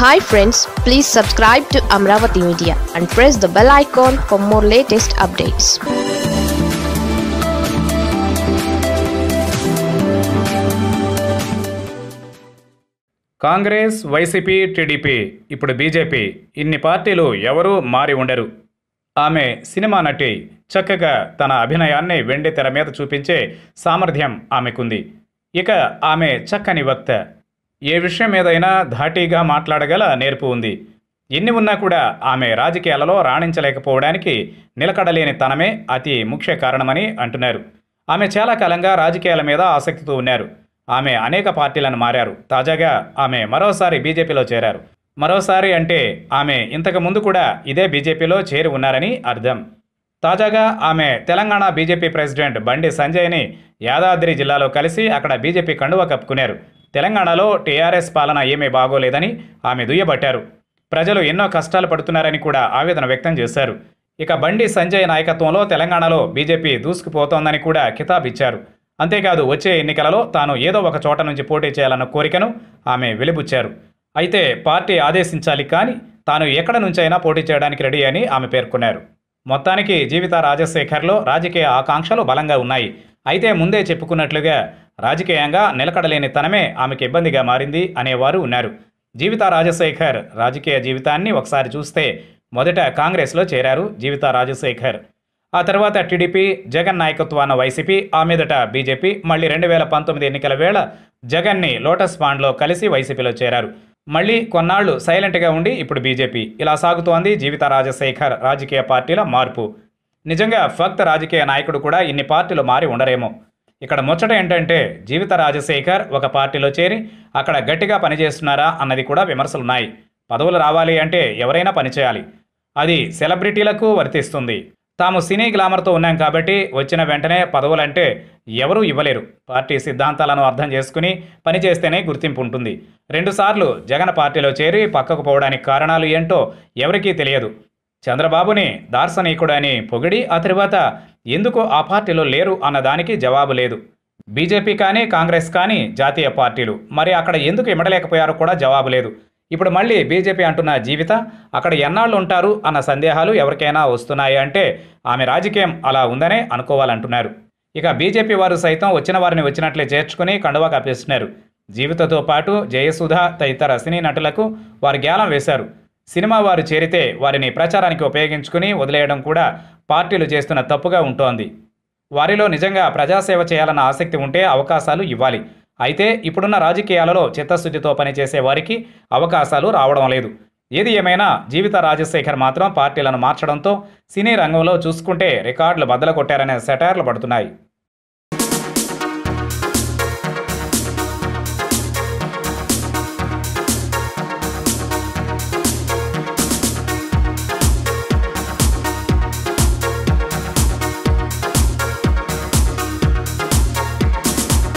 Hi friends please subscribe to Amaravati media and press the bell icon for more latest updates Congress YCP TDP ఇప్పుడు BJP ఇన్ని పార్టీలు ఎవరూ మారి ఉండరు. ఆమె సినిమా నటి చక్కగా తన అభినయాన్ని వెండి తెర మీద చూపించే సామర్థ్యం ఆమెకుంది. ఇక ఆమె చక్కని వక్త ఏ విషయం ఏదైనా ధాటీగా మాట్లాడగల నేర్పు ఉంది. ఎన్ని ఉన్నా కూడా ఆమె రాజకీయాలలో రాణించలేకపోవడానికి నిలకడలేని తనమే అతి ముఖ్య కారణమని అంటున్నారు. ఆమె చాలా కాలంగా రాజకీయాల మీద ఆసక్తితో ఉన్నారు. ఆమె అనేక పార్టీలను మారారు. తాజాగా ఆమె మరోసారి బీజేపీలో చేరారు. మరోసారి అంటే ఆమె ఇంతకు ముందు కూడా ఇదే బీజేపీలో చేరి ఉన్నారని అర్థం. తాజాగా ఆమె తెలంగాణ బీజేపీ ప్రెసిడెంట్ బండి సంజయ్ని యాదాద్రి జిల్లాలో కలిసి అక్కడ బీజేపీ కండువా కప్పుకున్నారు. తెలంగాణలో టీఆర్ఎస్ పాలన ఏమీ బాగోలేదని ఆమె దుయ్యబట్టారు. ప్రజలు ఎన్నో కష్టాలు పడుతున్నారని కూడా ఆవేదన వ్యక్తం చేశారు. ఇక బండి సంజయ్ నాయకత్వంలో తెలంగాణలో బీజేపీ దూసుకుపోతోందని కూడా కితాబ్ ఇచ్చారు అంతేకాదు వచ్చే ఎన్నికలలో తాను ఏదో ఒక చోట నుంచి పోటీ చేయాలన్న కోరికను ఆమె వెలిబుచ్చారు. అయితే పార్టీ ఆదేశించాలి కానీ తాను ఎక్కడ నుంచైనా పోటీ చేయడానికి రెడీ అని ఆమె పేర్కొన్నారు. మొత్తానికి జీవిత రాజశేఖర్లో రాజకీయ ఆకాంక్షలు బలంగా ఉన్నాయి. అయితే ముందే చెప్పుకున్నట్లుగా రాజకీయంగా నిలకడలేని తనమే ఆమెకు ఇబ్బందిగా మారింది అనేవారు ఉన్నారు. జీవిత రాజశేఖర్ రాజకీయ జీవితాన్ని ఒకసారి చూస్తే మొదట కాంగ్రెస్లో చేరారు జీవిత రాజశేఖర్. ఆ తర్వాత టీడీపీ జగన్ నాయకత్వాన వైసీపీ ఆ మీదట బీజేపీ మళ్ళీ రెండు వేల పంతొమ్మిది ఎన్నికల వేళ జగన్ని లోటస్ పాండ్లో కలిసి వైసీపీలో చేరారు. మళ్ళీ కొన్నాళ్ళు సైలెంట్గా ఉండి ఇప్పుడు బీజేపీ. ఇలా సాగుతోంది జీవిత రాజశేఖర్ రాజకీయ పార్టీల మార్పు. నిజంగా ఫక్త రాజకీయ నాయకుడు కూడా ఇన్ని పార్టీలు మారి ఉండరేమో. ఇక్కడ ముచ్చట ఏంటంటే జీవిత రాజశేఖర్ ఒక పార్టీలో చేరి అక్కడ గట్టిగా పనిచేస్తున్నారా అన్నది కూడా విమర్శలున్నాయి. పదవులు రావాలి అంటే ఎవరైనా పనిచేయాలి. అది సెలబ్రిటీలకు వర్తిస్తుంది. తాము సినీ గ్లామర్తో ఉన్నాం కాబట్టి వచ్చిన వెంటనే పదవులంటే ఎవరూ ఇవ్వలేరు. పార్టీ సిద్ధాంతాలను అర్థం చేసుకుని పనిచేస్తేనే గుర్తింపు ఉంటుంది. రెండుసార్లు జగన్ పార్టీలో చేరి పక్కకు పోవడానికి కారణాలు ఏంటో ఎవరికీ తెలియదు. చంద్రబాబుని దార్శనికుడని పొగిడి ఆ తర్వాత ఎందుకు ఆ పార్టీలో లేరు అన్న దానికి జవాబు లేదు. బీజేపీ కానీ కాంగ్రెస్ కానీ జాతీయ పార్టీలు. మరి అక్కడ ఎందుకు ఇమడలేకపోయారో కూడా జవాబు లేదు. ఇప్పుడు మళ్ళీ బీజేపీ అంటున్న జీవిత అక్కడ ఎన్నాళ్ళు ఉంటారు అన్న సందేహాలు ఎవరికైనా వస్తున్నాయి అంటే ఆమె రాజకీయం అలా ఉందనే అనుకోవాలంటున్నారు. ఇక బీజేపీ వారు సైతం వచ్చిన వారిని వచ్చినట్లే చేర్చుకుని కండువా కప్పేస్తున్నారు. జీవితతో పాటు జయసుధ తదితర సినీ నటులకు వారు గ్యాలం వేశారు. సినిమా వారు చేరితే వారిని ప్రచారానికి ఉపయోగించుకుని వదిలేయడం కూడా పార్టీలు చేస్తున్న తప్పుగా ఉంటోంది. వారిలో నిజంగా ప్రజాసేవ చేయాలన్న ఆసక్తి ఉంటే అవకాశాలు ఇవ్వాలి. అయితే ఇప్పుడున్న రాజకీయాలలో చిత్తశుద్ధితో పనిచేసే వారికి అవకాశాలు రావడం లేదు. ఏది ఏమైనా జీవిత రాజశేఖర్ మాత్రం పార్టీలను మార్చడంతో సినీ రంగంలో చూసుకుంటే రికార్డులు బద్దలు కొట్టారనే సెటైర్లు పడుతున్నాయి.